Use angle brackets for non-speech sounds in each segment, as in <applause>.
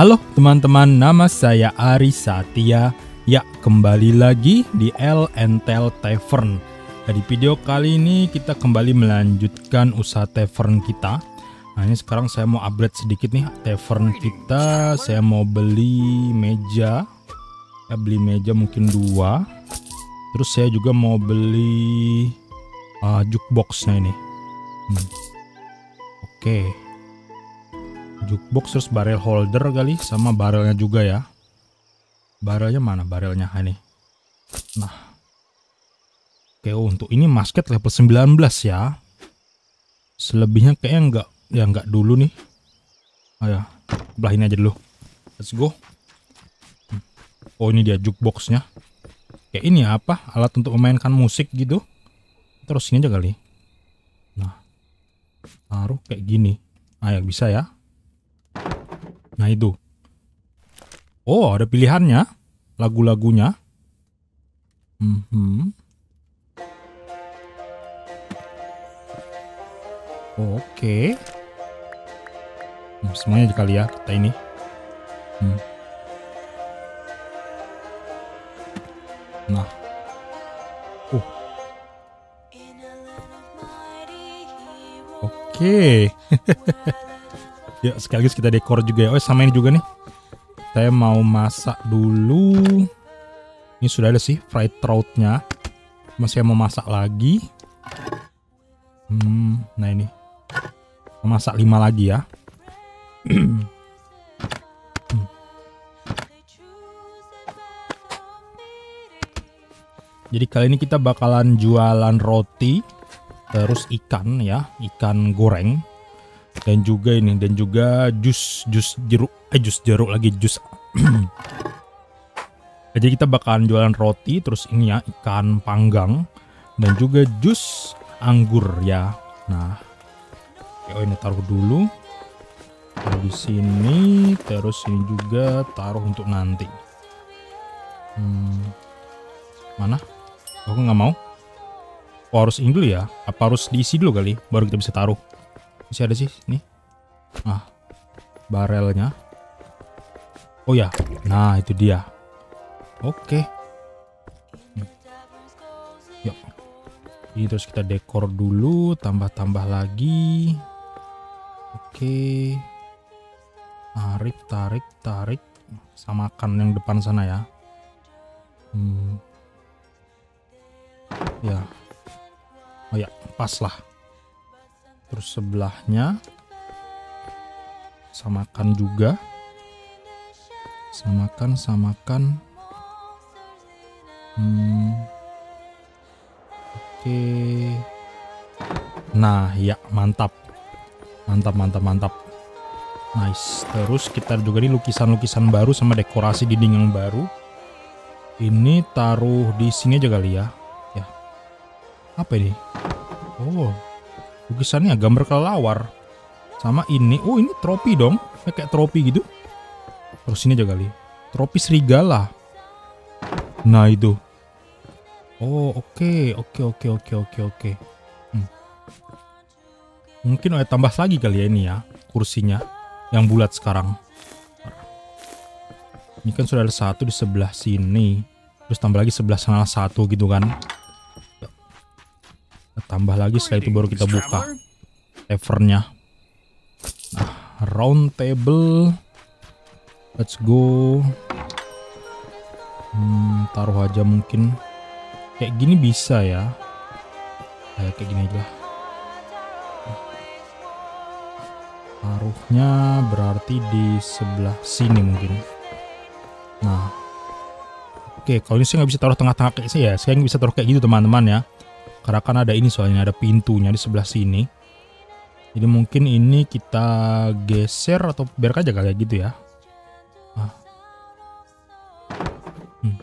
Halo teman-teman, nama saya Ari Satya. Ya, kembali lagi di El Entel Tavern. Di video kali ini kita kembali melanjutkan usaha tavern kita. Nah, ini sekarang saya mau upgrade sedikit nih tavern kita. Saya mau beli meja. Ya, beli meja mungkin dua. Terus saya juga mau beli uh, jukeboxnya ini. Hmm. Oke. Jukebox terus barrel holder kali sama barrelnya juga ya. Barrelnya mana barrelnya ini? Nah. Oke, oh, untuk ini masket level 19 ya. Selebihnya kayaknya enggak ya enggak dulu nih. Ayo, belah ini aja dulu. Let's go. Oh, ini dia jukeboxnya. Kayak ini apa? Alat untuk memainkan musik gitu. Terus ini aja kali. Nah. Taruh kayak gini. Ayo bisa ya. Nah itu. Oh ada pilihannya. Lagu-lagunya. Hmm, -hmm. Oke. Okay. Hmm, semuanya kali ya kita ini. Hmm. Nah. Uh. Oke. <laughs> Ya sekaligus kita dekor juga ya. Oh sama ini juga nih. Saya mau masak dulu. Ini sudah ada sih fried troutnya. Masih mau masak lagi. Hmm, nah ini. Masak lima lagi ya. Jadi kali ini kita bakalan jualan roti, terus ikan ya, ikan goreng dan juga ini dan juga jus jus jeruk eh jus jeruk lagi jus <clears throat> jadi kita bakalan jualan roti terus ini ya ikan panggang dan juga jus anggur ya. Nah oh ini taruh dulu. Taruh di sini terus ini juga taruh untuk nanti. Hmm, mana? Aku nggak mau. Oh, harus ini dulu ya? Apa harus diisi dulu kali baru kita bisa taruh masih ada sih nih ah barelnya. Oh ya nah itu dia. Oke. Hmm. yuk. Ini terus kita dekor dulu tambah-tambah lagi. Oke. Tarik tarik tarik. Samakan yang depan sana ya. Hmm. ya. Oh ya pas lah terus sebelahnya samakan juga. Samakan samakan. Hmm. oke. Nah ya mantap. Mantap mantap mantap. Nice. Terus kita juga ini lukisan-lukisan baru sama dekorasi dinding yang baru. Ini taruh di sini aja kali ya. Ya. Apa ini? Oh lukisannya gambar kelelawar. Sama ini. Oh ini tropi dong. Kayak tropi gitu. Terus ini aja kali. Tropi serigala. Nah itu. Oh oke okay. oke okay, oke okay, oke oke oke. Hmm. mungkin ada tambah lagi kali ya ini ya kursinya yang bulat sekarang. Ini kan sudah ada satu di sebelah sini. Terus tambah lagi sebelah sana satu gitu kan tambah lagi setelah itu baru kita buka. Tavernnya nah round table. Let's go. Hmm, taruh aja mungkin. Kayak gini bisa ya. Kayak kayak gini aja taruhnya berarti di sebelah sini mungkin. Nah oke kalau ini saya nggak bisa taruh tengah-tengah kayak sih ya. Saya nggak bisa taruh kayak gitu teman-teman ya karena kan ada ini soalnya ada pintunya di sebelah sini. Jadi mungkin ini kita geser atau biar aja kayak gitu ya. Ah. Hmm.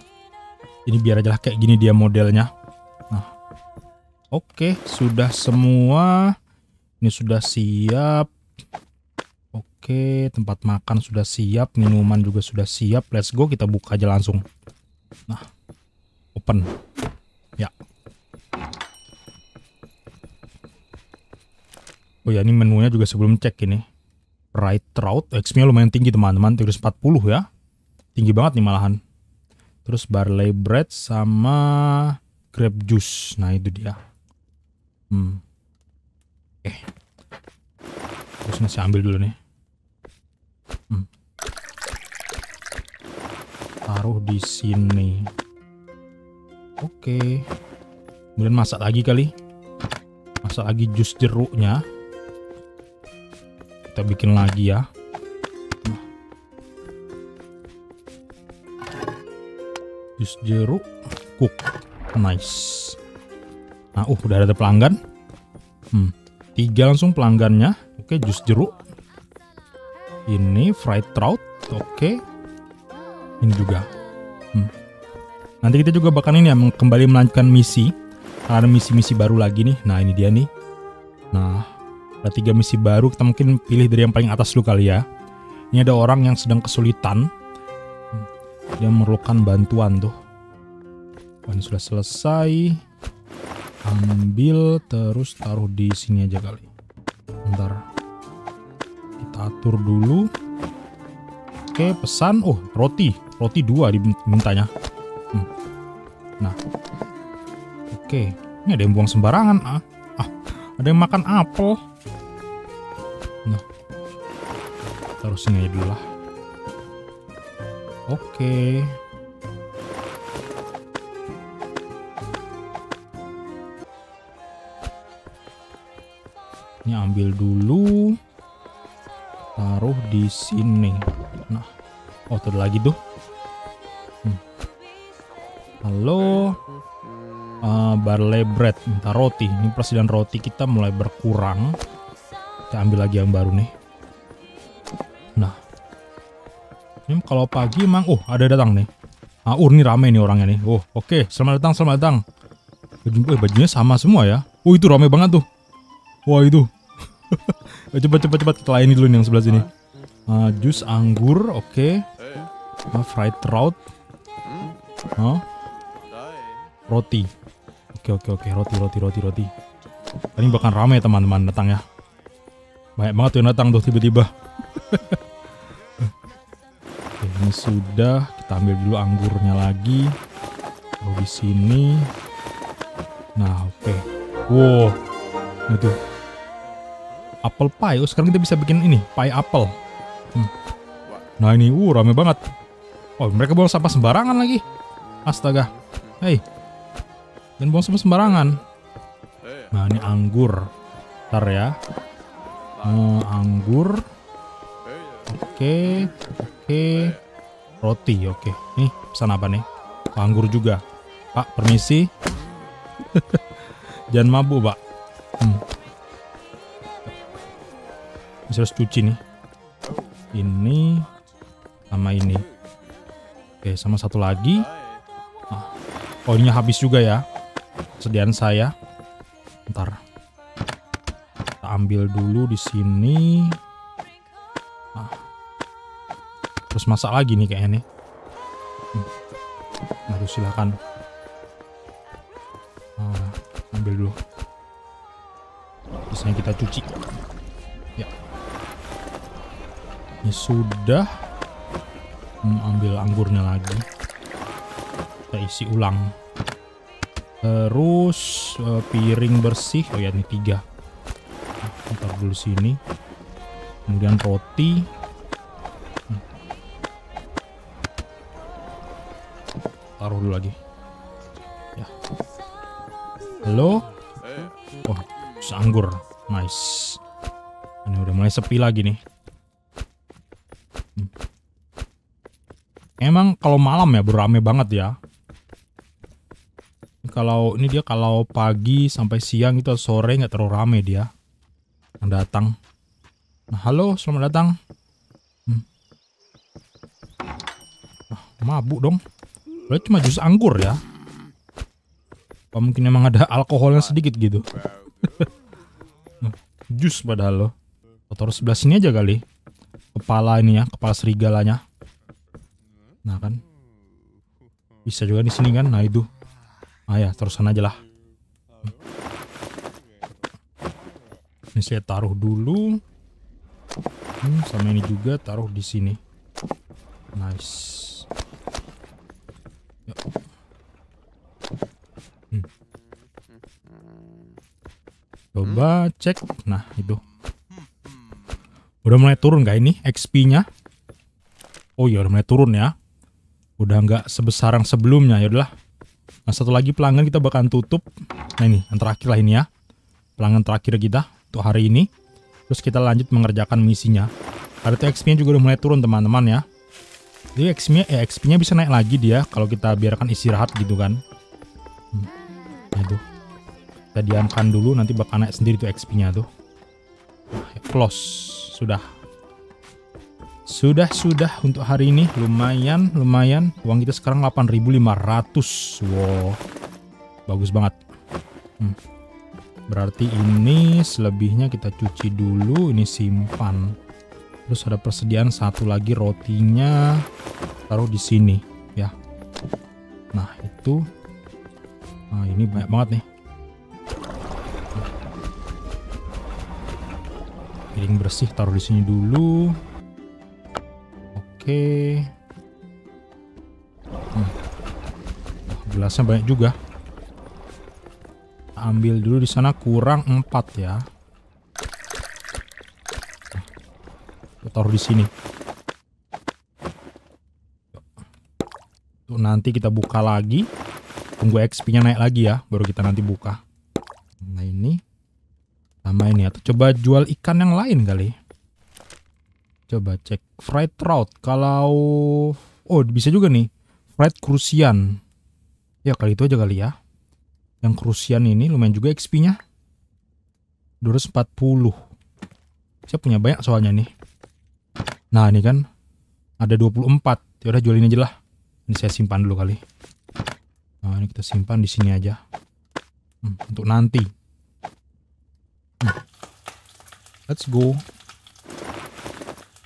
Ini biar aja lah kayak gini dia modelnya. Nah. Oke, sudah semua. Ini sudah siap. Oke, tempat makan sudah siap, minuman juga sudah siap. Let's go, kita buka aja langsung. Nah, open. Ya. Oh ya ini menunya juga sebelum cek ini. Right trout, XP-nya lumayan tinggi teman-teman, 340 ya. Tinggi banget nih malahan. Terus barley bread sama grape juice. Nah, itu dia. Hmm. Oke. Terus saya ambil dulu nih. Hmm. Taruh di sini. Oke. Kemudian masak lagi kali. Masak lagi jus jeruknya kita bikin lagi ya. Jus jeruk cook. Nice. Nah uh udah ada pelanggan. Hmm, tiga langsung pelanggannya. Oke jus jeruk. Ini fried trout. Oke. Ini juga. Hmm. nanti kita juga bakal ini ya kembali melanjutkan misi. Ada misi-misi baru lagi nih. Nah ini dia nih. Nah ada tiga misi baru, kita mungkin pilih dari yang paling atas dulu kali ya. Ini ada orang yang sedang kesulitan. Dia memerlukan bantuan tuh. Ini sudah selesai. Ambil terus taruh di sini aja kali. Bentar. Kita atur dulu. Oke, pesan. Oh, roti. Roti dua dimintanya. Hmm. Nah. Oke. Ini ada yang buang sembarangan. Ah. ah ada yang makan apel. Taruh sini dulu lah. Oke. Ini ambil dulu. Taruh di sini. Nah. Oh, tuh lagi tuh. Hmm. Halo. Uh, barley bread minta roti. Ini persediaan roti kita mulai berkurang. Kita ambil lagi yang baru nih. Nah. Ini kalau pagi emang, oh ada datang nih. Ah, uh, ini rame nih orangnya nih. Oh, oke. Okay. Selamat datang, selamat datang. Baju, eh, bajunya sama semua ya. Oh, itu rame banget tuh. Wah, itu. <laughs> cepat, cepat, cepat. Kita layani dulu nih yang sebelah sini. Uh, jus anggur, oke. Okay. Uh, fried trout. Huh? Roti. Oke, okay, oke, okay, oke. Okay. Roti, roti, roti, roti. Ini bahkan rame teman-teman datang ya. Banyak banget yang datang tuh tiba-tiba. <laughs> ini sudah, kita ambil dulu anggurnya lagi. Oh di sini. Nah, oke. Okay. Wow. Itu. Apple pie. Oh, sekarang kita bisa bikin ini, pie apple. Hmm. Nah, ini uh rame banget. Oh, mereka buang sampah sembarangan lagi. Astaga. Hei. Dan buang sampah sembarangan. Nah, ini anggur. Ntar ya uh, anggur oke okay, okay. roti oke okay. nih pesan apa nih anggur juga pak permisi <laughs> jangan mabuk pak hmm. Bisa harus cuci nih ini sama ini oke sama satu lagi ah. oh ini habis juga ya sediaan saya ntar ambil dulu di sini. Nah. Terus masak lagi nih kayaknya nih. Hmm. Aduh silakan. Nah, ambil dulu. Biasanya kita cuci. Ya. Ini sudah. Hmm, ambil anggurnya lagi. Kita isi ulang. Terus uh, piring bersih. Oh ya ini tiga taruh dulu sini kemudian roti taruh dulu lagi ya halo oh anggur nice ini udah mulai sepi lagi nih hmm. emang kalau malam ya berame banget ya kalau ini dia kalau pagi sampai siang itu sore nggak terlalu rame dia yang datang. Nah, halo, selamat datang. Hmm. Nah, mabuk dong. Lo cuma jus anggur ya. Apa mungkin emang ada alkoholnya sedikit gitu. <laughs> jus padahal lo. Taruh sebelah sini aja kali. Kepala ini ya, kepala serigalanya. Nah kan. Bisa juga di sini kan. Nah itu. Ah ya, terusan aja lah. Ini saya taruh dulu. Hmm, sama ini juga taruh di sini. Nice. Hmm. Coba cek. Nah, itu. Udah mulai turun gak ini XP-nya? Oh iya, udah mulai turun ya. Udah nggak sebesar yang sebelumnya. Ya udahlah. Nah, satu lagi pelanggan kita bakalan tutup. Nah, ini yang terakhir lah ini ya. Pelanggan terakhir kita untuk hari ini. Terus kita lanjut mengerjakan misinya. Ada tuh XP-nya juga udah mulai turun teman-teman ya. Jadi XP-nya eh, XP-nya bisa naik lagi dia kalau kita biarkan istirahat gitu kan. Hmm. Nah, itu. Kita diamkan dulu nanti bakal naik sendiri tuh XP-nya tuh. Nah, close. Sudah. Sudah sudah untuk hari ini lumayan lumayan uang kita sekarang 8.500 wow bagus banget hmm. Berarti ini selebihnya kita cuci dulu, ini simpan. Terus ada persediaan satu lagi rotinya taruh di sini ya. Nah, itu Nah, ini banyak banget nih. Piring bersih taruh di sini dulu. Oke. Hmm. gelasnya banyak juga ambil dulu di sana kurang 4 ya. Taruh di sini. Tuh nanti kita buka lagi. Tunggu XP-nya naik lagi ya, baru kita nanti buka. Nah ini sama ini atau coba jual ikan yang lain kali. Coba cek fried trout. Kalau oh bisa juga nih fried crucian. Ya kali itu aja kali ya. Yang krusian ini lumayan juga XP-nya. 240. Saya punya banyak soalnya nih. Nah, ini kan ada 24. Ya udah jualin aja lah. Ini saya simpan dulu kali. Nah, ini kita simpan di sini aja. Hmm, untuk nanti. Hmm. Let's go.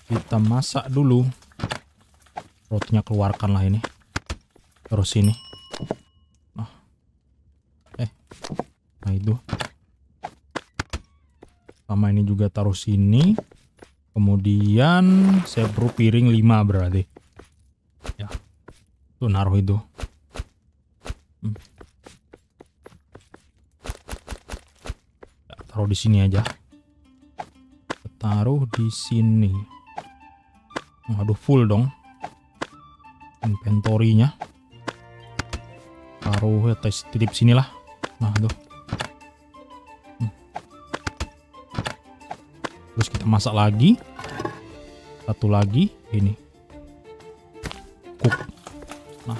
Kita masak dulu. Rotinya keluarkan lah ini. Terus ini. Nah itu. Sama ini juga taruh sini. Kemudian saya perlu piring 5 berarti. Ya. Tuh naruh itu. Hmm. Ya, taruh di sini aja. Taruh di sini. Aduh full dong. Inventory-nya. Taruh ya titip sini lah. Nah, tuh. Kita masak lagi. Satu lagi ini. Cook. Nah.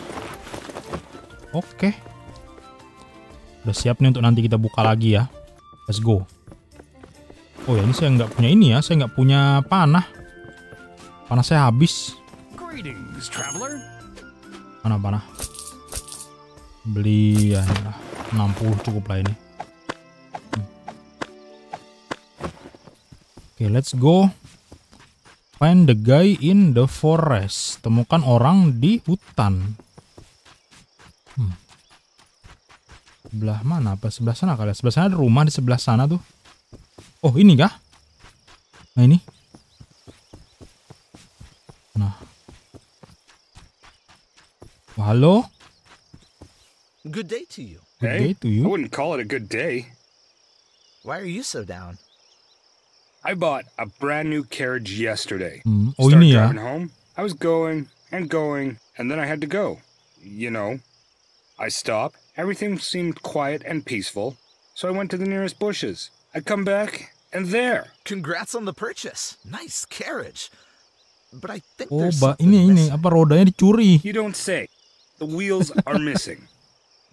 Oke. Okay. Udah siap nih untuk nanti kita buka lagi ya. Let's go. Oh ya ini saya nggak punya ini ya. Saya nggak punya panah. Panah saya habis. Mana panah? Beli ya 60 cukup lah ini. Okay, let's go. Find the guy in the forest. Temukan orang di hutan. Hmm. Sebelah mana? Apa sebelah sana kali? Ya? Sebelah sana ada rumah di sebelah sana tuh. Oh, ini kah? Nah, ini. Nah. Oh, halo? Good day to you. Good hey, day to you. I wouldn't call it a good day. Why are you so down? I bought a brand new carriage yesterday. Mm. Oh, Start driving home. I was going and going, and then I had to go. You know. I stopped. Everything seemed quiet and peaceful, so I went to the nearest bushes. I come back, and there. Congrats on the purchase. Nice carriage. But I think oh, there's ba ini ini apa rodanya dicuri? You don't say. The wheels are <laughs> missing.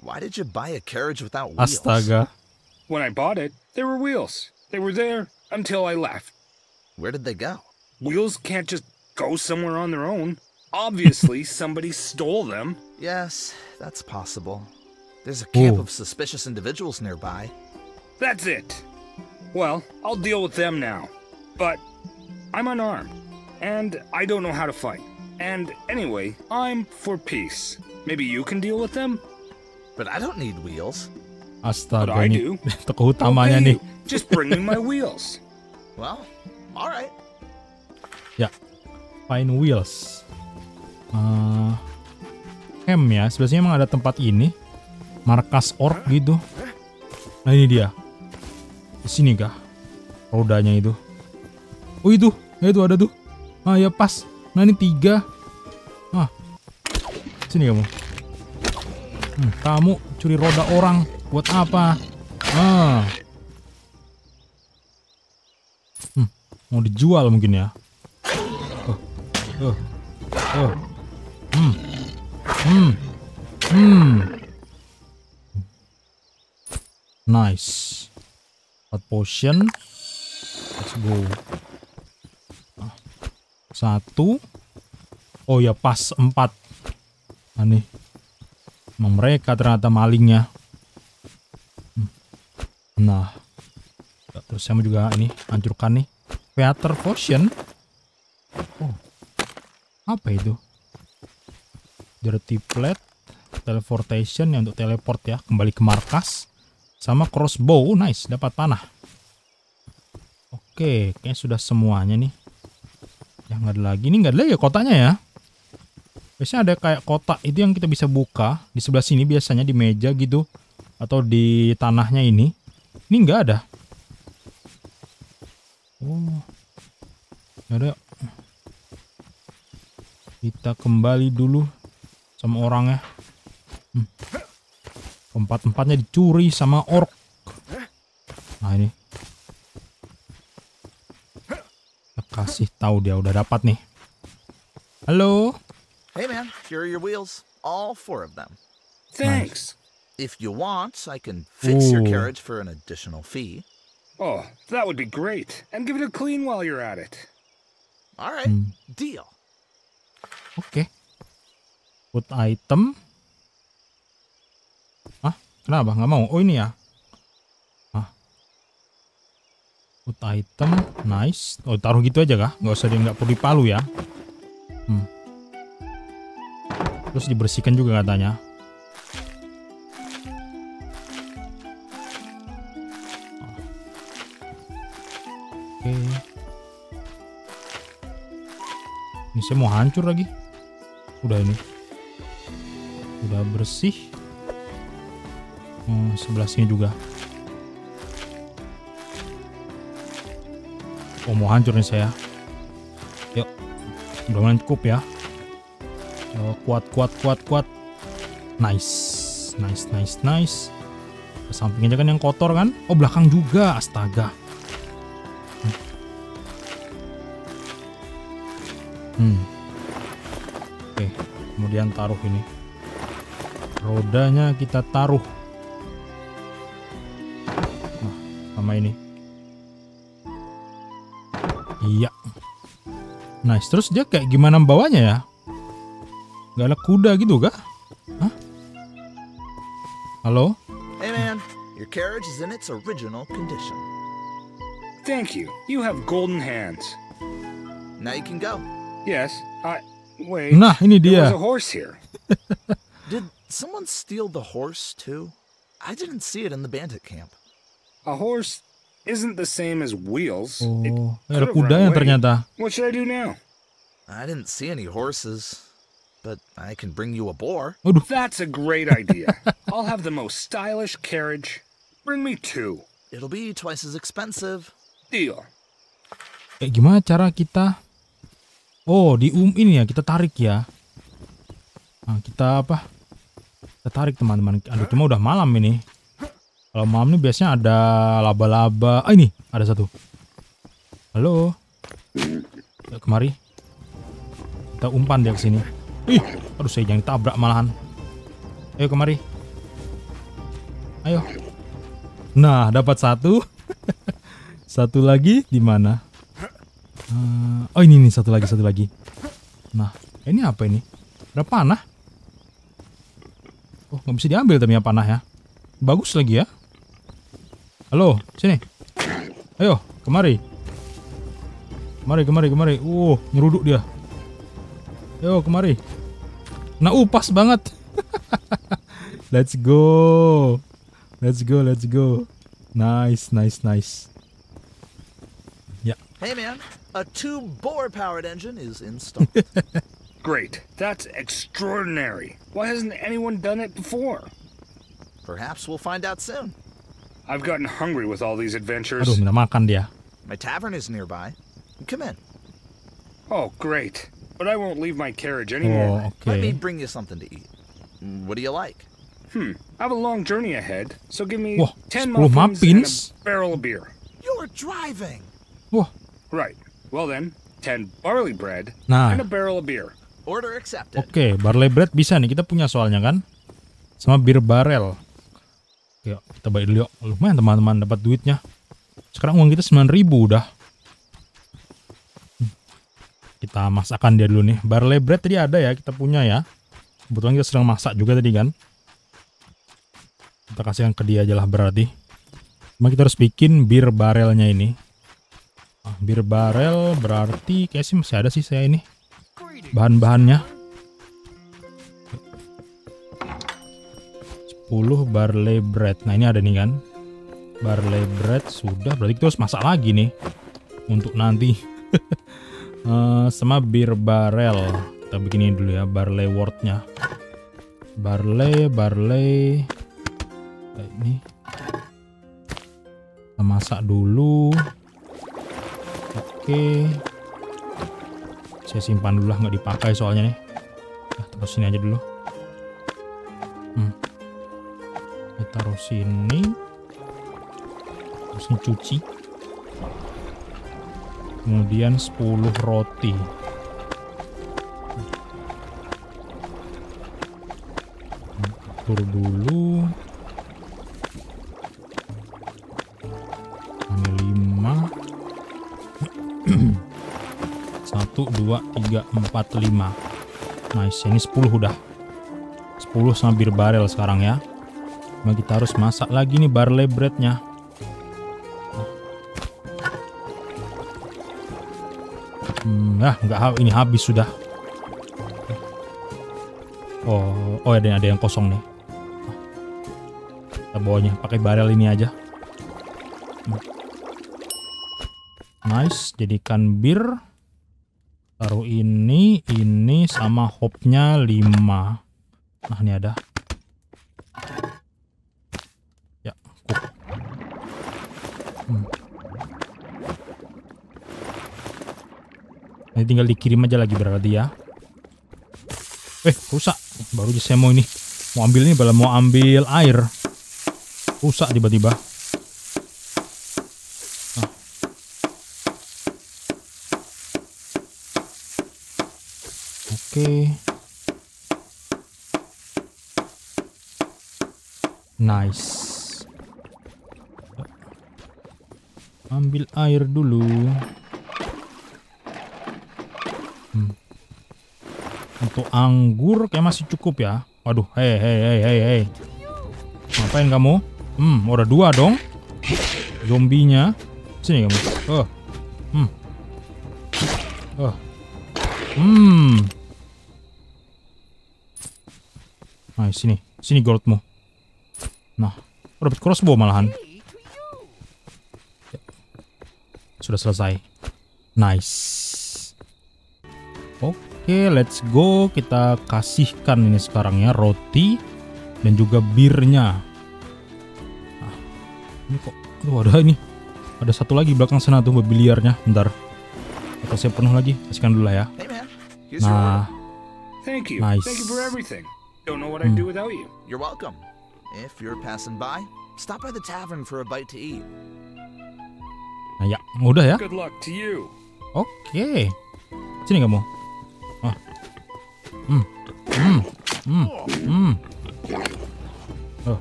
Why did you buy a carriage without wheels? Astaga. When I bought it, there were wheels. They were there, until I left. Where did they go? Wheels can't just go somewhere on their own. Obviously, <laughs> somebody stole them. Yes, that's possible. There's a camp Ooh. of suspicious individuals nearby. That's it. Well, I'll deal with them now. But I'm unarmed, and I don't know how to fight. And anyway, I'm for peace. Maybe you can deal with them? But I don't need wheels. Astaga, but I do. <laughs> tokoh utamanya nih. Just bring me my <laughs> wheels. Well, all right. Fine wheels. Uh, camp ya. Sebelah sini emang ada tempat ini. Markas orc gitu. Nah ini dia. Di sini kah? Rodanya itu. Oh itu. Ya itu ada tuh. Ah ya pas. Nah ini tiga. Ah. Sini kamu. Hmm, kamu curi roda orang. Buat apa? Ah. Hmm, mau dijual mungkin ya. Oh. Oh. Oh. Hmm. Hmm. Hmm. Nice. Empat potion. Let's go. Satu. Oh ya pas empat. Nih. Emang mereka ternyata malingnya. Nah. Terus saya mau juga ini hancurkan nih. Theater potion. Oh. Apa itu? Dirty plate. Teleportation ya untuk teleport ya. Kembali ke markas. Sama crossbow. Nice. Dapat panah. Oke. Kayaknya sudah semuanya nih. Yang ada lagi. Ini nggak ada lagi ya kotaknya ya. Biasanya ada kayak kotak itu yang kita bisa buka di sebelah sini biasanya di meja gitu atau di tanahnya ini. Ini nggak ada. Oh, nggak ada. Kita kembali dulu sama orangnya. Hmm. Empat-empatnya dicuri sama orc. Nah ini. Kita kasih tahu dia udah dapat nih. Halo. Hey man, here are your wheels. All four of them. Thanks. If you want, I can fix your Ooh. carriage for an additional fee. Oh, that would be great. And give it a clean while you're at it. All right, Hmm. deal. Oke. Put item. Hah? Kenapa? Nggak mau? Oh ini ya. Hah? Put item. Nice. Oh taruh gitu aja kah? Nggak usah dia nggak perlu dipalu ya. Hmm. Terus dibersihkan juga katanya. Ini saya mau hancur lagi. Udah ini. Udah bersih. Hmm, sebelah sini juga. Oh mau hancur nih saya. Yuk. Mudah-mudahan cukup ya. Oh, kuat kuat kuat kuat. Nice. Nice nice nice. Ke samping aja kan yang kotor kan? Oh belakang juga. Astaga. Hmm. Oke, kemudian taruh ini. Rodanya kita taruh. Nah, sama ini. Iya. Nice, terus dia kayak gimana bawanya ya? Gak ada kuda gitu kah? Hah? Halo? Hey man, your carriage is in its original condition. Thank you. You have golden hands. Now you can go. Yes, I. Wait. Nah, ini There was dia. a horse here. <laughs> Did someone steal the horse too? I didn't see it in the bandit camp. A horse isn't the same as wheels. It Oh, ada could've kuda run yang away. ternyata. What should I do now? I didn't see any horses, but I can bring you a boar. Oh, Waduh, That's a great <laughs> idea. I'll have the most stylish carriage. Bring me two. It'll be twice as expensive. Deal. kayak gimana cara kita Oh, di um ini ya, kita tarik ya. Nah, kita apa? Kita tarik teman-teman. Aduh, cuma udah malam ini. Kalau malam ini biasanya ada laba-laba. Ah, ini ada satu. Halo. Ya, kemari. Kita umpan dia ke sini. Ih, aduh saya jangan ditabrak malahan. Ayo kemari. Ayo. Nah, dapat satu. <laughs> satu lagi di mana? Eh, oh ini nih satu lagi satu lagi. Nah ini apa ini? Ada panah. Oh nggak bisa diambil tapi ya panah ya. Bagus lagi ya. Halo sini. Ayo kemari. Kemari kemari kemari. Uh nyeruduk dia. Ayo kemari. Nah uh pas banget. <laughs> let's go. Let's go let's go. Nice nice nice. Hey man, A two bore powered engine is installed. <laughs> Great. That's extraordinary. Why hasn't anyone done it before? Perhaps we'll find out soon. I've gotten hungry with all these adventures. Aduh, minta makan dia. My tavern is nearby. Come in. Oh, great. But I won't leave my carriage Oh, anymore. Let me bring you something to eat. What do you like? Hmm. I have a long journey ahead, so give me Wah, 10 10 muffins, muffins? and a barrel of beer. You're driving. Wah, Right. Well then, 10 barley bread Nah. and a barrel of beer. Order accepted. oke, barley bread bisa nih kita punya soalnya kan. Sama bir barel. Oke, yuk, kita balik dulu yuk. Lumayan teman-teman dapat duitnya. Sekarang uang kita 9000 udah. Hmm. Kita masakkan dia dulu nih. Barley bread tadi ada ya, kita punya ya. Kebetulan kita sedang masak juga tadi kan. Kita kasihkan ke dia aja lah berarti. Cuma kita harus bikin bir barelnya ini. Bir barel berarti kayak sih masih ada sih saya ini. Bahan-bahannya. 10 barley bread. Nah ini ada nih kan. Barley bread sudah berarti harus masak lagi nih. Untuk nanti. <laughs> Eh, sama bir barel. Kita bikinin dulu ya barley wortnya barley barley. Kayak ini. Kita masak dulu oke. Saya simpan dulu lah nggak dipakai soalnya nih. Nah, taruh sini aja dulu. Hmm. kita taruh sini. Terus cuci kemudian 10 roti. Hmm, atur dulu 2, 3, 4, 5. Nice, ini 10 udah. 10 sama bir barel sekarang ya. Cuma kita harus masak lagi nih barley breadnya. Hmm, ah, nggak ini habis sudah. Oh, oh ada ada yang kosong nih. Kita bawanya pakai barel ini aja. Hmm. Nice, jadikan bir taruh ini ini sama hopnya 5 nah ini ada. Ya cook. Hmm. ini tinggal dikirim aja lagi berarti ya. Eh rusak. Baru aja saya mau ini. Mau ambil ini bala mau ambil air. Rusak tiba-tiba Oke. Nice. Ambil air dulu. Hmm. Untuk anggur kayak masih cukup ya. Waduh, hei hei hei hei hei. Ngapain kamu? Hmm, udah dua dong. Zombinya. Sini kamu. Oh. Hmm. Oh. Hmm. Nah, sini. Sini goldmu. Nah, oh, dapat crossbow malahan. Ya. Sudah selesai. Nice. Oke, let's go. Kita kasihkan ini sekarang ya roti dan juga birnya. Nah, ini kok aduh ada ini. Ada satu lagi belakang sana tuh biliarnya. Bentar. Atau saya penuh lagi. Kasihkan dulu lah ya. Nah. Thank you. Nice. Thank you for everything. Don't know what I'd do without you. You're welcome. If you're passing by, stop by the tavern for a bite to eat. nah ya, udah ya. Good luck to you. Oke. Sini kamu. Ah. Hmm. Hmm. Hmm. Hmm. Oh.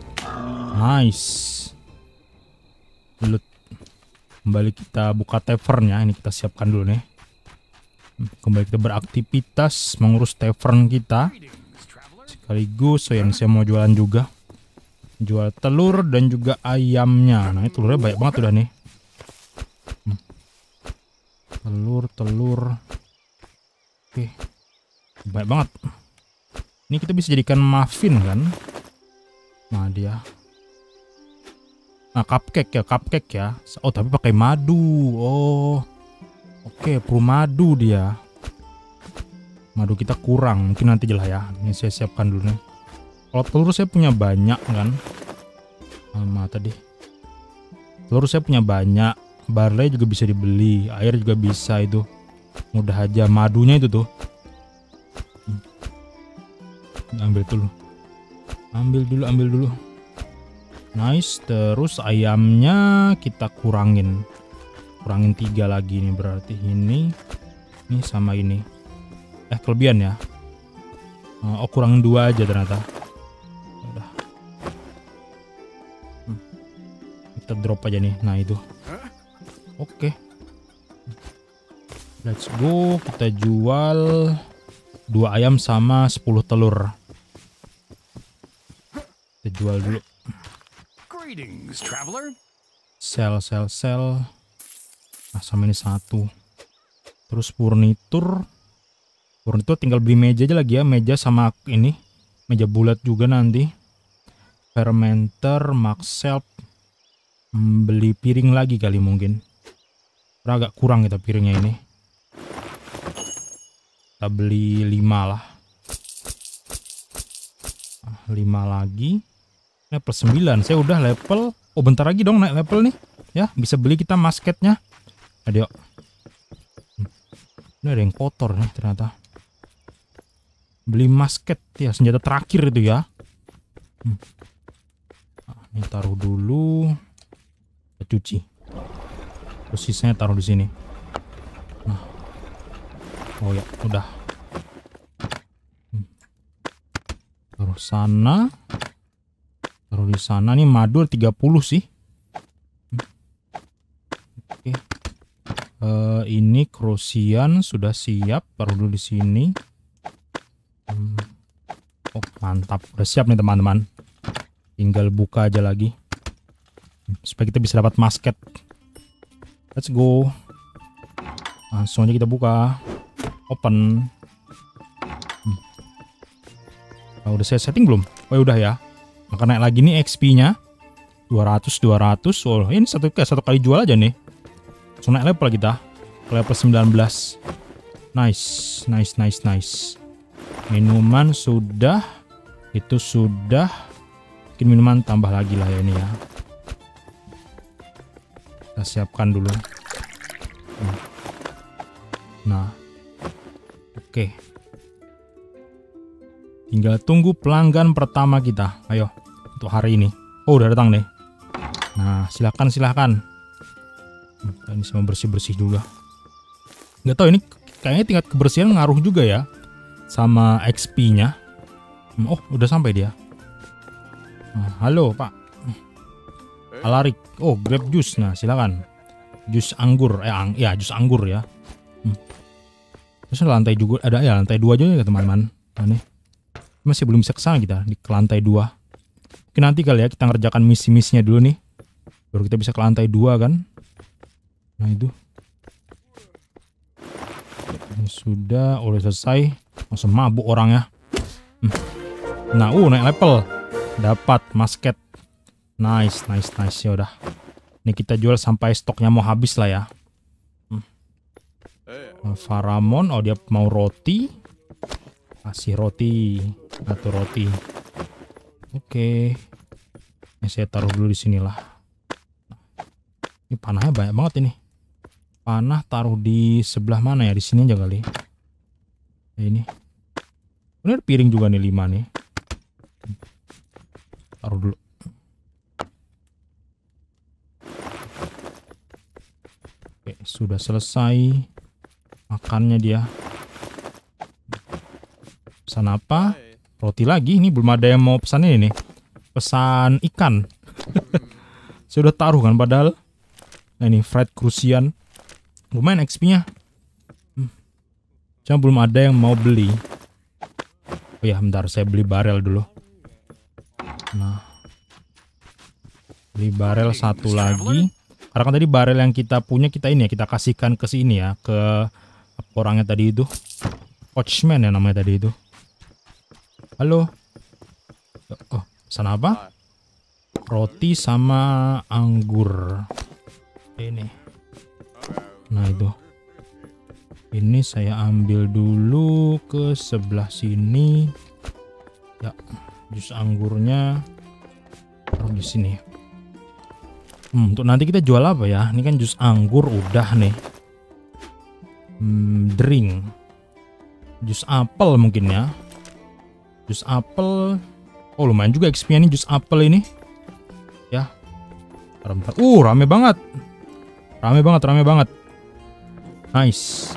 Nice. Loot. Kembali kita buka tavern ya. Ini kita siapkan dulu nih. Hmm, Kembali kita beraktivitas mengurus tavern kita. Sekaligus so yang saya mau jualan juga. Jual telur dan juga ayamnya. Nah, ini telurnya banyak banget udah nih. telur telur. Oke. Baik banget. Ini kita bisa jadikan muffin kan? Nah dia. Nah cupcake ya cupcake ya. Oh tapi pakai madu. Oh. Oke, perlu madu dia. Madu kita kurang, mungkin nanti jelas ya. Ini saya siapkan dulu nih. Kalau telur saya punya banyak kan. Sama tadi. Telur saya punya banyak. Barley juga bisa dibeli, air juga bisa itu. Mudah aja madunya itu tuh. Ambil dulu. Ambil dulu, ambil dulu. Nice, terus ayamnya kita kurangin. Kurangin tiga lagi nih berarti ini, ini sama ini. Eh kelebihan ya. Oh kurangin dua aja ternyata. Udah. Hmm. Kita drop aja nih. Nah itu. Oke. Let's go. Kita jual dua ayam sama 10 telur. Kita jual dulu. Greetings, traveler. Sel, sel, sel. Nah, sama ini satu. Terus furnitur. Furnitur tinggal beli meja aja lagi ya. Meja sama ini. Meja bulat juga nanti. Fermenter, max shelf. Hmm, beli piring lagi kali mungkin. Karena agak kurang kita piringnya ini. Kita beli 5 lah. 5 lagi. Level 9. Saya udah level. Oh bentar lagi dong naik level nih. Ya bisa beli kita masketnya. Ayo. Ini ada yang kotor nih ternyata. Beli masket ya senjata terakhir itu ya. Hmm. Nah, ini taruh dulu. Kita cuci. Terus sisanya taruh di sini. Nah. Oh ya, udah. Hmm. Taruh sana. Taruh di sana nih madu 30 sih. Uh, ini krosian sudah siap, taruh di sini. Mantap. Udah siap nih teman-teman. Tinggal buka aja lagi. Supaya kita bisa dapat masket. Let's go. Langsung aja kita buka. Open. Hmm. Oh, udah saya setting belum? Oh ya udah ya. Maka naik lagi nih XP-nya. 200 200. Oh, ini satu satu kali jual aja nih. Langsung naik level kita. Ke level 19. Nice, nice, nice, nice. Minuman sudah. Itu sudah. Mungkin minuman tambah lagi lah ya ini ya. Kita siapkan dulu. Nah. Oke. Tinggal tunggu pelanggan pertama kita. Ayo. Untuk hari ini. Oh udah datang nih. Nah silahkan silahkan. Ini sama bersih-bersih juga. Nggak tahu ini kayaknya tingkat kebersihan ngaruh juga ya. Sama XP-nya. Oh udah sampai dia. Nah, halo pak. Alarik. Oh, grape juice. Nah, silakan. Jus anggur. Eh, ang ya, jus anggur ya. Hmm. Terus lantai juga ada ya, lantai dua aja ya teman-teman. Nah, nih. Masih belum bisa ke sana kita di ke lantai dua. Mungkin nanti kali ya kita ngerjakan misi-misinya dulu nih. Baru kita bisa ke lantai dua kan. Nah, itu. Ini sudah, udah selesai. Langsung mabuk orangnya. Nah, uh naik level. Dapat masket Nice, nice, nice. Ya udah. Ini kita jual sampai stoknya mau habis lah ya. Hmm. Faramon, oh dia mau roti. Kasih roti. Satu roti. Oke. Ini saya taruh dulu di sinilah. Ini panahnya banyak banget ini. Panah taruh di sebelah mana ya? Di sini aja kali. Ini. Ini piring juga nih lima nih. Taruh dulu. Oke, sudah selesai makannya dia. Pesan apa? Roti lagi. Ini belum ada yang mau pesan ini nih. Pesan ikan. <laughs> Sudah taruh kan padahal. Nah ini fried crucian. Lumayan XP-nya. Hmm. Cuma belum ada yang mau beli. Oh ya, bentar saya beli barel dulu. Nah. Beli barel satu lagi. Karena kan tadi barel yang kita punya kita ini ya, kita kasihkan ke sini ya, ke orangnya tadi itu. Coachman ya namanya tadi itu. Halo. Oh, sana apa? Roti sama anggur. Ini. Nah itu. Ini saya ambil dulu ke sebelah sini. Ya, jus anggurnya taruh di sini. Hmm, untuk nanti kita jual apa ya? Ini kan jus anggur udah nih. Hmm, drink. Jus apel mungkin ya. Jus apel. Oh, lumayan juga XP-nya nih jus apel ini. Ya. Bentar, bentar. Uh, rame banget. Rame banget, rame banget. Nice.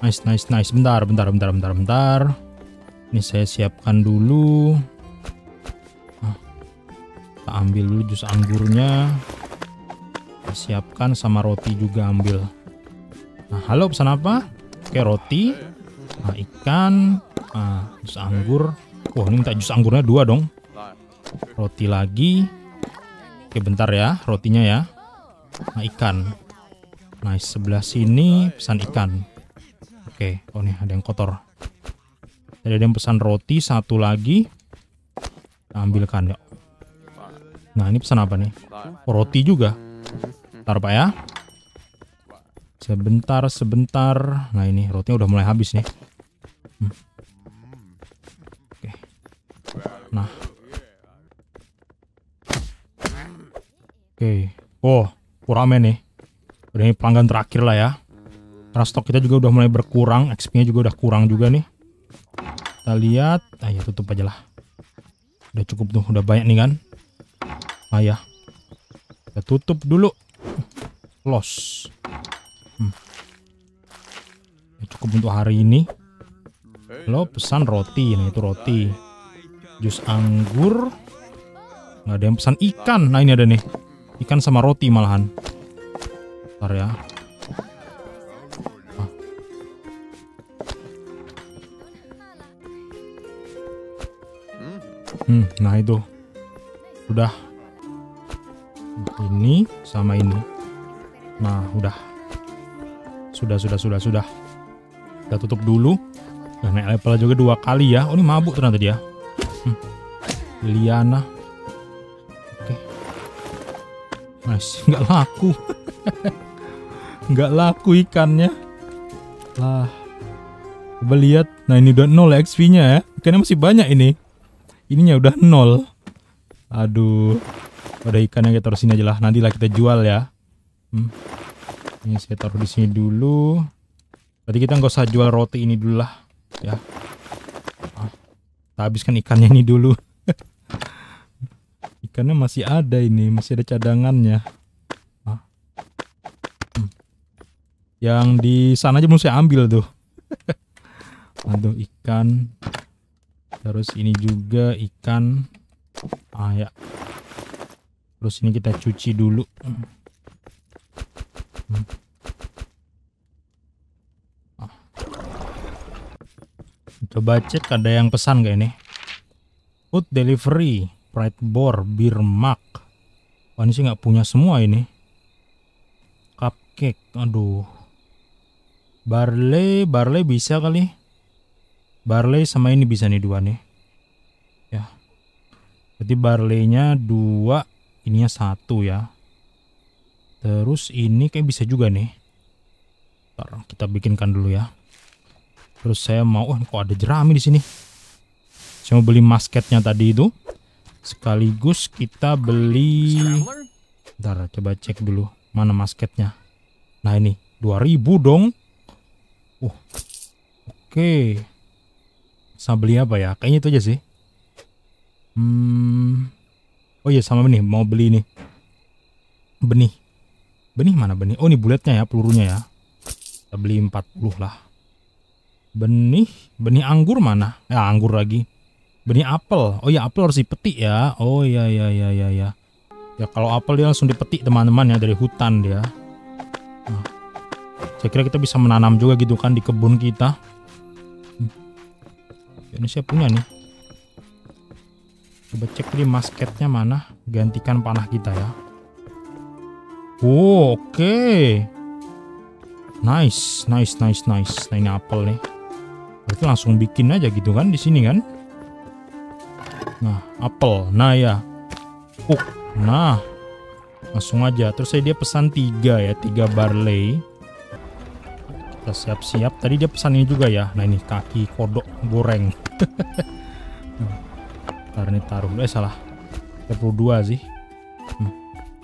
Nice, nice, nice. Bentar, bentar, bentar, bentar, bentar. Ini saya siapkan dulu. Nah, kita ambil dulu jus anggurnya. Kita siapkan sama roti juga ambil. Nah, halo pesan apa? Oke, roti. Nah, ikan. Nah, jus anggur. Wah, ini minta jus anggurnya dua dong. Roti lagi. Oke, bentar ya, rotinya ya. Nah, ikan. Nice, sebelah sini pesan ikan. Oke, oh nih ada yang kotor. Ada yang pesan roti, satu lagi. Nah, ambilkan yuk. Nah, ini pesan apa nih? Roti juga. Bentar Pak ya. Sebentar, sebentar. Nah, ini rotinya udah mulai habis nih. Hmm. Oke. Nah. Oke. Oh, kurang nih. Udah ini pelanggan terakhir lah ya. Karena stok kita juga udah mulai berkurang, XP-nya juga udah kurang juga nih. Kita lihat, ah ya tutup aja lah. Udah cukup tuh, udah banyak nih kan. Ah ya. Kita tutup dulu. Close. Hmm. Ya, cukup untuk hari ini. Lo pesan roti, nah itu roti. Jus anggur. Nggak ada yang pesan ikan. Nah ini ada nih. Ikan sama roti malahan. Bentar ya. Hmm, nah itu. Sudah. Ini sama ini. Nah, udah. Sudah, sudah, sudah, sudah. Kita tutup dulu. Udah naik level juga dua kali ya. Oh, ini mabuk ternyata dia. Hmm. Liana. Oke. Nice, <laughs> nggak laku. <laughs> nggak laku ikannya. Lah. Coba lihat. Nah, ini udah nol XP-nya ya. Ikannya masih banyak ini ininya udah nol aduh udah ikannya kita taruh sini aja lah. Nantilah kita jual ya. Hmm. ini saya taruh di sini dulu. Berarti kita nggak usah jual roti ini dulu lah ya. Ah, kita habiskan ikannya ini dulu. <laughs> Ikannya masih ada ini masih ada cadangannya. Ah. hmm. yang di sana aja saya ambil tuh. <laughs> Aduh ikan. Terus ini juga ikan. Ah ya terus ini kita cuci dulu. Hmm. ah. coba cek ada yang pesan gak ini? Food delivery pride bor beer mug wah ini sih nggak punya semua ini. Cupcake aduh. Barley barley bisa kali. Barley sama ini bisa nih dua nih. Ya. Jadi barleynya dua ininya satu ya terus ini kayak bisa juga nih Ntar kita bikinkan dulu ya terus saya mau oh kok ada jerami di sini saya mau beli masketnya tadi itu sekaligus kita beli Ntar coba cek dulu mana masketnya nah ini 2000 dong uh oke okay. Sama beli apa ya? Kayaknya itu aja sih. Hmm. Oh iya sama benih, mau beli nih. Benih. Benih mana benih? Oh ini bulatnya ya, pelurunya ya. Kita beli 40 lah. Benih, benih anggur mana? Ya anggur lagi. Benih apel. Oh iya apel harus dipetik ya. Oh iya iya iya iya ya. Ya kalau apel dia langsung dipetik teman-teman ya dari hutan dia. Nah, saya kira kita bisa menanam juga gitu kan di kebun kita. Ini saya punya nih. Coba cek di masketnya mana. Gantikan panah kita ya. Oh, oke. Okay. Nice, nice, nice, nice. Nah ini apel nih. Berarti langsung bikin aja gitu kan di sini kan. Nah, apel. Nah ya. Uh, nah. Langsung aja. Terus saya dia pesan tiga ya, tiga barley. Kita siap-siap. Tadi dia pesan ini juga ya. Nah ini kaki kodok goreng. <laughs> Ntar ini taruh. Eh salah. 32 sih. Hmm.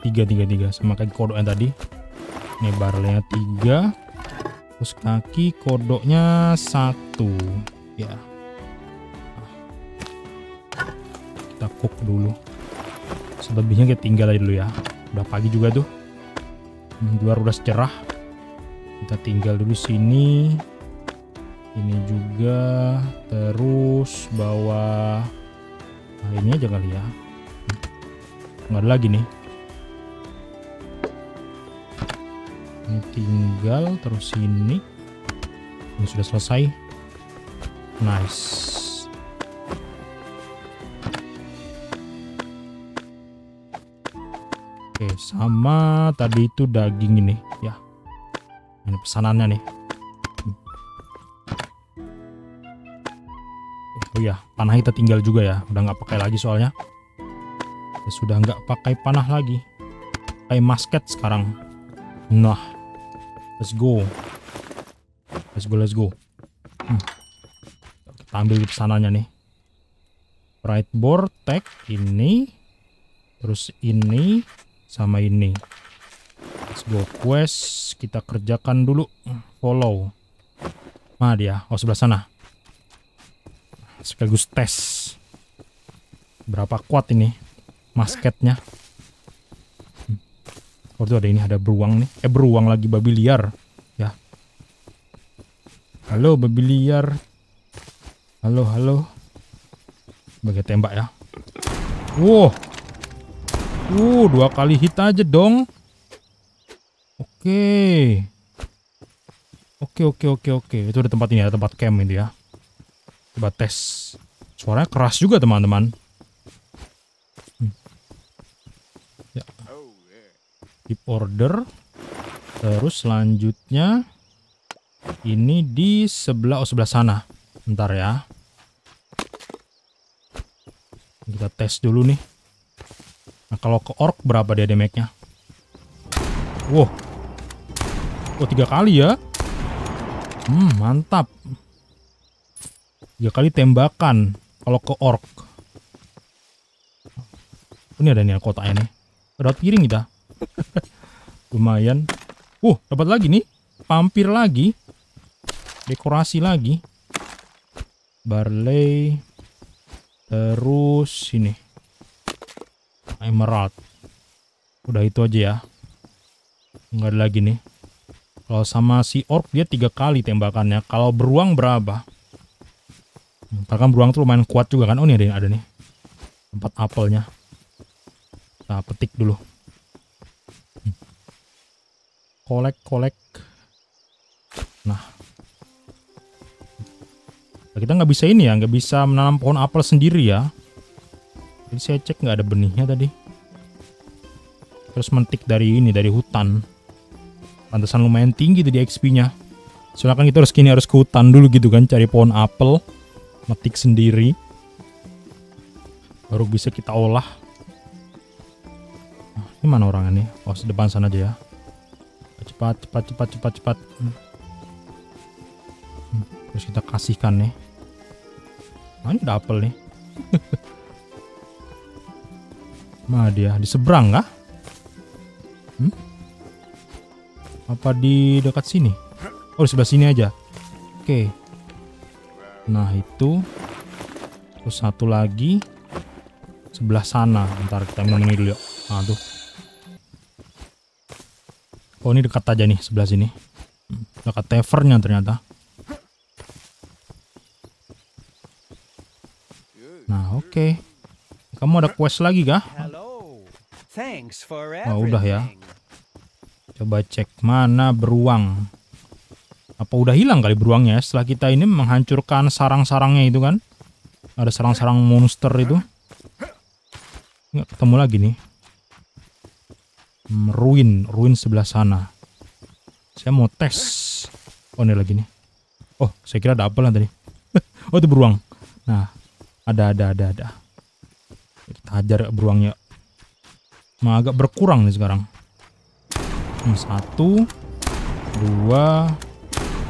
3, 3, 3. Sama kaki kodok yang tadi. Ini barlenya 3. Terus kaki kodoknya 1. Ya. Kita cook dulu. Selebihnya kita tinggal aja dulu ya. Udah pagi juga tuh. Hmm, Luar udah cerah. Kita tinggal dulu sini. Ini juga. Terus bawa nah, ini aja kali ya. Nggak ada lagi nih. Ini tinggal terus ini. Ini sudah selesai. Nice. Oke, sama tadi itu daging ini ya. Ini pesanannya nih. Oh iya, panah kita tinggal juga ya. Udah nggak pakai lagi soalnya. Ya, sudah nggak pakai panah lagi. Pakai musket sekarang. Nah, let's go. Let's go, let's go. Hmm. Kita ambil pesanannya nih. Right board, tag ini, terus ini, sama ini. Let's go quest kita kerjakan dulu. Follow. Mana dia? Oh sebelah sana. Sekaligus tes. Berapa kuat ini masketnya? Hmm. Oh ada ini ada beruang nih. Eh beruang lagi babi liar. Ya. Halo babi liar. Halo halo. Sebagai tembak ya. Wow. Uh, dua kali hit aja dong. Oke. Oke, oke, oke, oke. Itu ada tempat ini ya, tempat camp itu ya. Coba tes. Suaranya keras juga, teman-teman. Hmm. Ya. Keep order. Terus selanjutnya ini di sebelah oh sebelah sana. Bentar ya. Kita tes dulu nih. Nah, kalau ke orc berapa dia damage-nya? Wow. Oh, tiga kali ya. Hmm, mantap. Tiga kali tembakan kalau ke orc. Ini ada nih kotaknya nih. Dapat piring kita. <laughs> Lumayan. Uh, dapat lagi nih. Pampir lagi. Dekorasi lagi. Barley. Terus ini emerald. Udah itu aja ya. Nggak ada lagi nih. Kalau sama si orc dia tiga kali tembakannya. Kalau beruang berapa? Bahkan beruang tuh lumayan kuat juga kan. Oh ini ada, ada nih. Tempat apelnya. Kita petik dulu. Kolek, kolek. Nah. Kita nggak bisa ini ya. Nggak bisa menanam pohon apel sendiri ya. Jadi saya cek nggak ada benihnya tadi. Terus mentik dari ini dari hutan. Pantesan lumayan tinggi tadi XP-nya. Soalnya kan kita harus kini harus ke hutan dulu gitu kan cari pohon apel, metik sendiri. Baru bisa kita olah. Nah, ini mana orangnya nih? Oh, depan sana aja ya. Cepat, cepat, cepat, cepat, cepat. Hmm. Hmm, Terus kita kasihkan nih. Nah, ini apel nih. Mana <laughs> dia? Di seberang kah? Hmm? Apa di dekat sini? Oh, di sebelah sini aja. Oke. Nah, itu. Terus satu lagi. Sebelah sana. Ntar kita minum ini dulu yuk. Nah, tuh. Oh, ini dekat aja nih, sebelah sini. Dekat tavernnya ternyata. Nah, oke. Kamu ada quest lagi kah? Oh, udah ya. Coba cek mana beruang. Apa udah hilang kali beruangnya ya setelah kita ini menghancurkan sarang-sarangnya itu kan? Ada sarang-sarang monster itu. Nggak ketemu lagi nih. Hmm, Ruin, sebelah sana. Saya mau tes. Oh ini lagi nih. Oh saya kira ada apel lah tadi. <laughs> oh itu beruang. Nah ada ada ada ada. Kita hajar beruangnya. Nah, agak berkurang nih sekarang. Hmm, Satu, dua,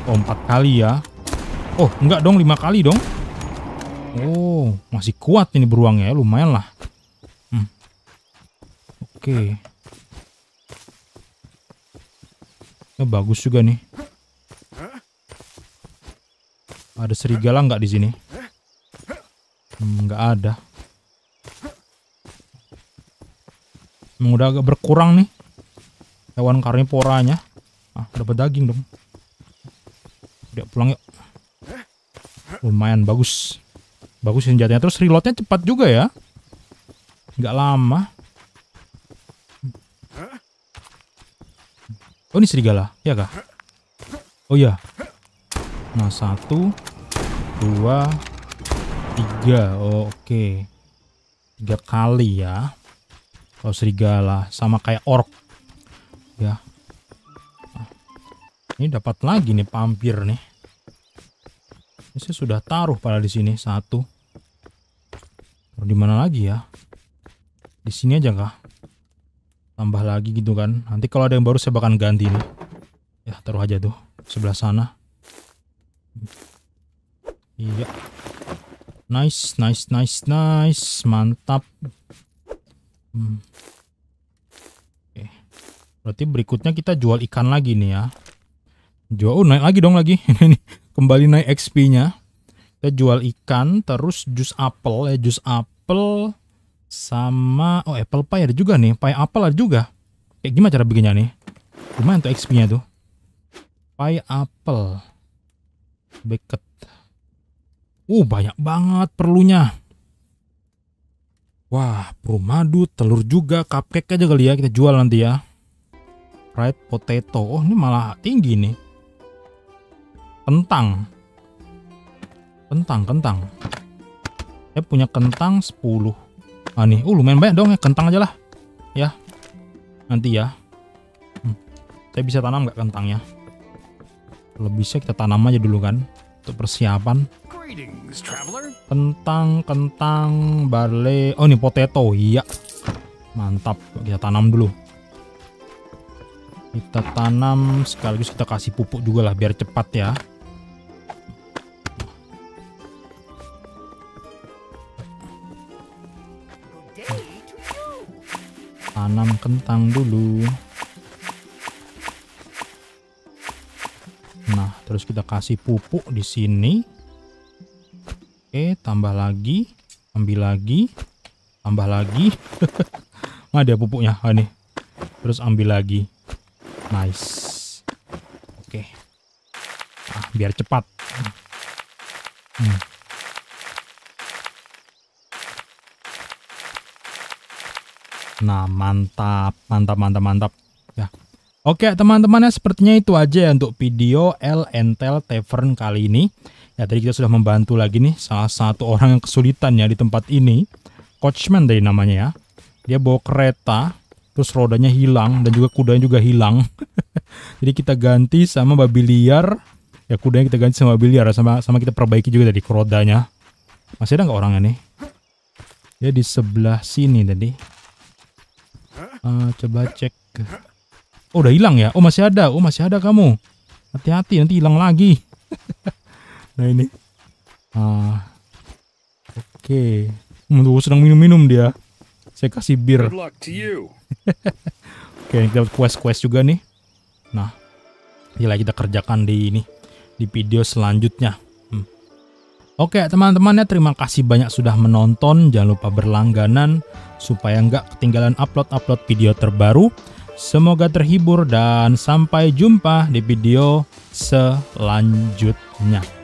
Oh, empat kali ya. Oh, enggak dong, lima kali dong. Oh, masih kuat ini beruangnya ya, lumayan lah. Hmm. Oke. Ya, bagus juga nih. Ada serigala nggak di sini? Hmm, nggak ada. Emang udah agak berkurang nih hewan karnivoranya. Ah, dapat daging dong. Udah pulang yuk. Lumayan bagus. Bagus senjatanya. Terus reloadnya cepat juga ya. Nggak lama. Oh ini serigala, ya kah? Oh iya. Nah satu, dua, tiga. Oh, Oke, tiga kali ya. Kalau serigala sama kayak orc, ya. Ini dapat lagi nih pampir nih. Saya sudah taruh pada di sini satu. Di mana lagi ya? Di sini aja kah? Tambah lagi gitu kan. Nanti kalau ada yang baru saya bakal ganti nih. Ya taruh aja tuh sebelah sana. Iya. Nice, nice, nice, nice. Mantap. Hmm. Oke. Berarti berikutnya kita jual ikan lagi nih ya. Jual, oh naik lagi dong lagi. <laughs> kembali naik XP-nya. Kita jual ikan, terus jus apel ya, jus apel sama oh apple pie ada juga nih, pie apel ada juga. Kayak gimana cara bikinnya nih? Gimana tuh XP-nya tuh? Pie apel. Beket. Uh, banyak banget perlunya. Wah, madu, telur juga, cupcake aja kali ya kita jual nanti ya. Fried potato. Oh, ini malah tinggi nih. Kentang. Kentang, kentang. Saya punya kentang 10. Ah nih, uh lumayan banyak dong ya, kentang aja lah. Ya. Nanti ya. Hmm. Saya bisa tanam nggak kentangnya? Kalau bisa kita tanam aja dulu kan untuk persiapan. Kentang, kentang, barley. Oh, ini potato. Iya. Mantap. Kita tanam dulu. Kita tanam sekaligus kita kasih pupuk juga lah biar cepat ya. Tanam kentang dulu. Nah, terus kita kasih pupuk di sini. Oke, tambah lagi, ambil lagi, tambah lagi. Mana <laughs> ada pupuknya? Ah, nih. Terus ambil lagi. Nice. Oke. Ah, biar cepat. Hmm. Nah, mantap, mantap, mantap, mantap. Ya. Oke, teman-teman ya sepertinya itu aja ya untuk video L Entel Tavern kali ini. Ya, tadi kita sudah membantu lagi nih salah satu orang yang kesulitan ya di tempat ini. Coachman dari namanya ya. Dia bawa kereta, terus rodanya hilang dan juga kudanya juga hilang. <laughs> Jadi kita ganti sama babi liar. Ya kudanya kita ganti sama babi liar sama sama kita perbaiki juga dari rodanya. Masih ada nggak orangnya nih? Ya di sebelah sini tadi. Uh, coba cek. Oh udah hilang ya? Oh masih ada. Oh masih ada kamu. Hati-hati nanti hilang lagi. <laughs> nah ini. Ah. Oke. Okay. sedang minum-minum dia. Saya kasih bir. <laughs> Oke, kita dapat quest-quest juga nih. Nah, gila kita kerjakan di ini di video selanjutnya. Oke, teman-teman ya terima kasih banyak sudah menonton. Jangan lupa berlangganan supaya nggak ketinggalan upload-upload video terbaru. Semoga terhibur dan sampai jumpa di video selanjutnya.